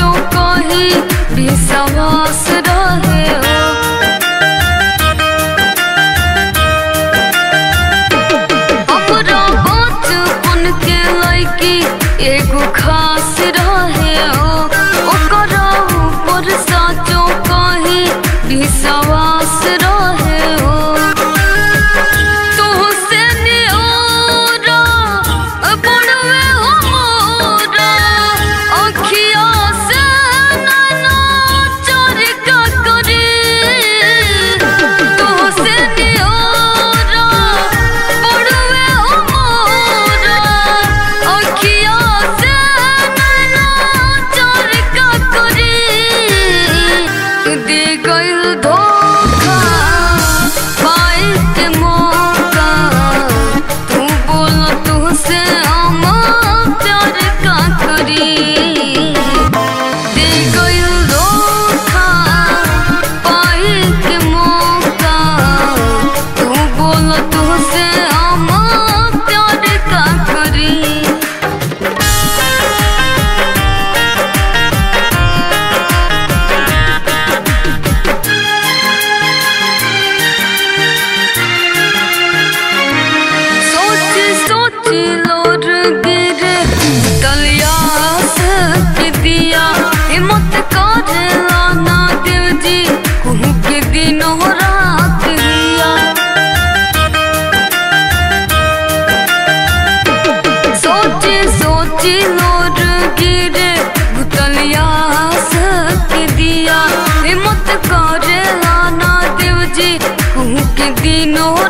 सोचों को ही रहे हो। कितनो